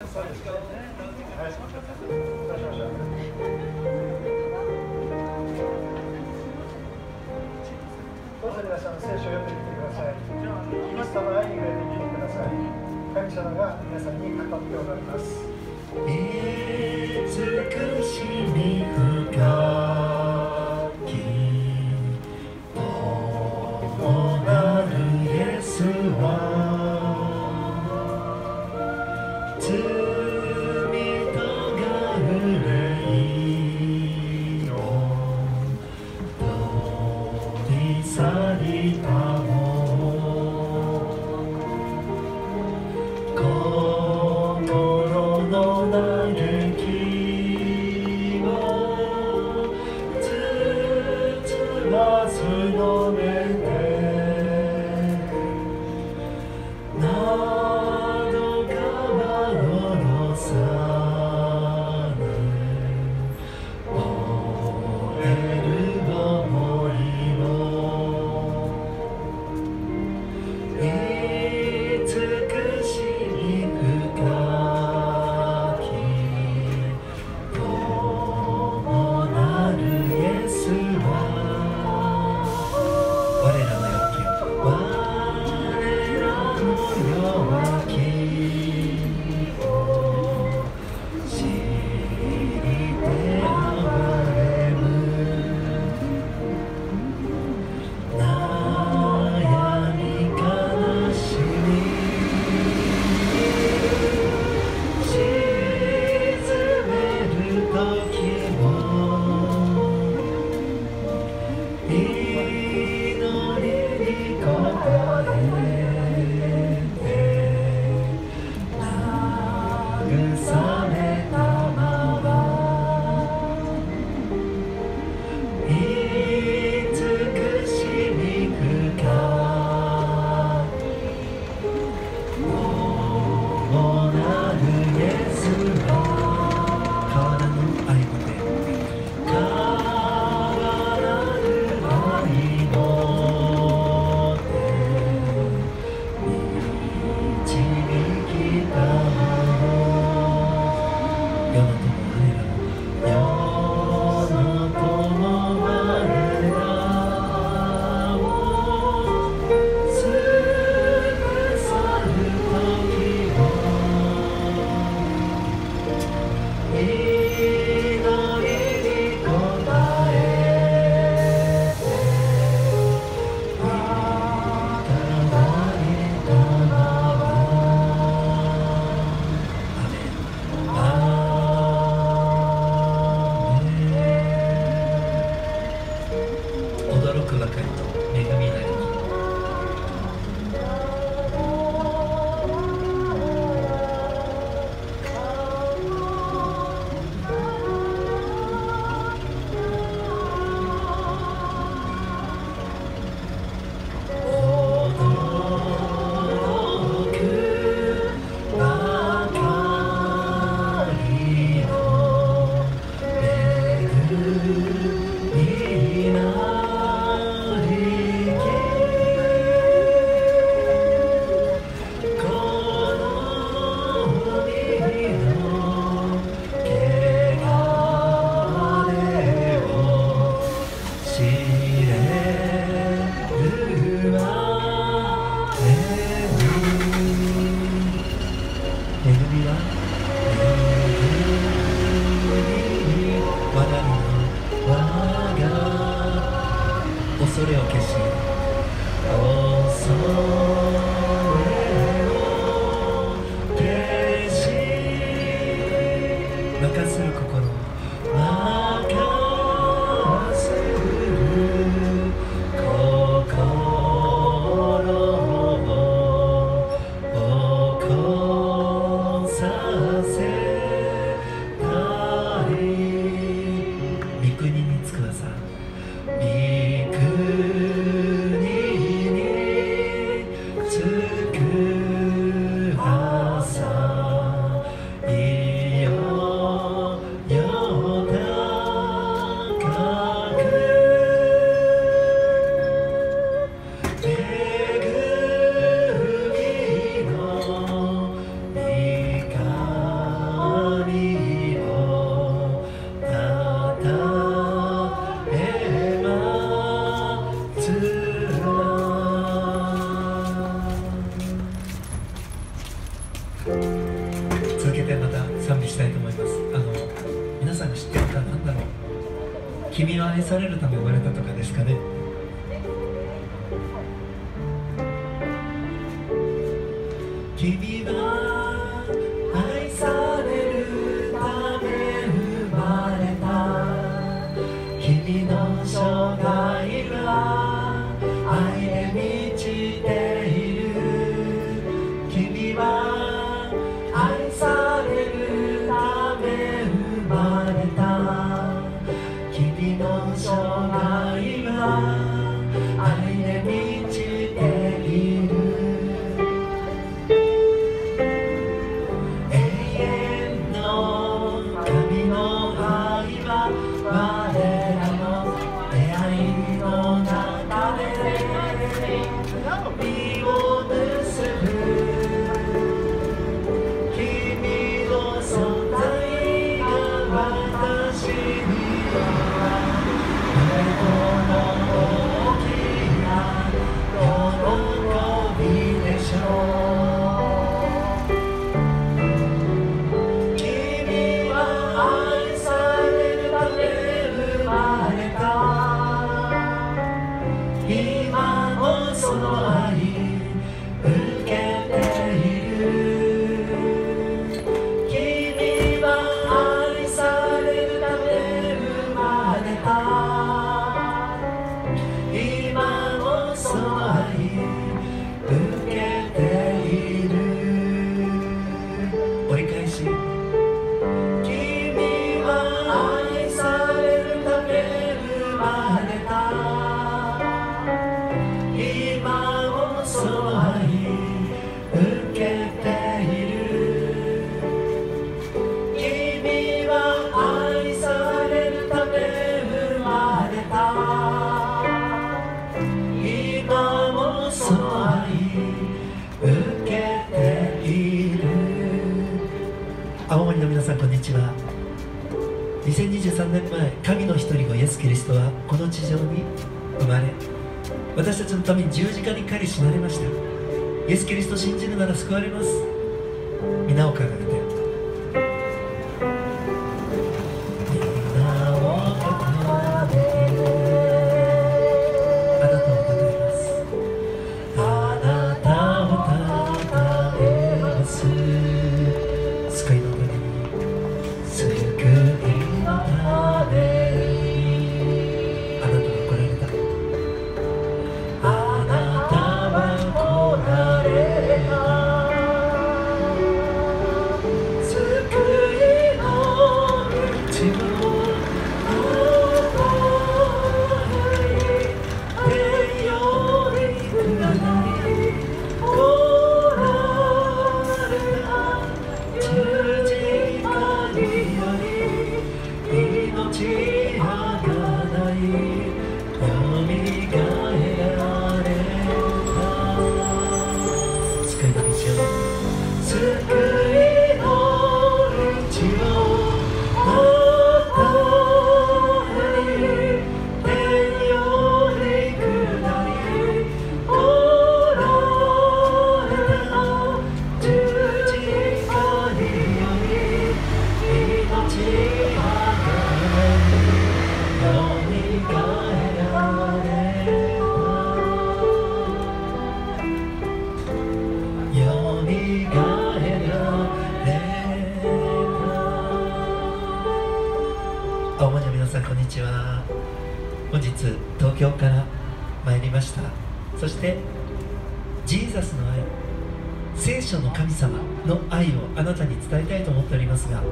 どうぞ皆さん、聖書を読んでみてください。にててください。神様が皆さんに語っておられます。Santa Baby, 青森の皆さんこんにちは。2023年前神の一人子イエス・キリストはこの地上に生まれ私たちのために十字架にかかり死なれました。イエス・キリスト信じるなら救われます。皆を掲げて。青森の皆さんこんにちは。本日東京から参りました。そしてジーザスの愛聖書の神様の愛をあなたに伝えたいと思っておりますが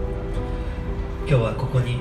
今日はここに